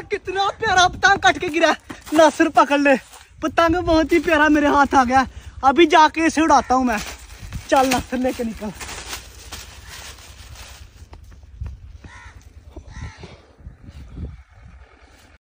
कितना प्यारा पतंग कट के गिरा। नासिर पकड़ ले। पतंग बहुत ही प्यारा मेरे हाथ आ गया। अभी जाके इसे उड़ाता हूँ मैं। चल नासिर लेके निकल।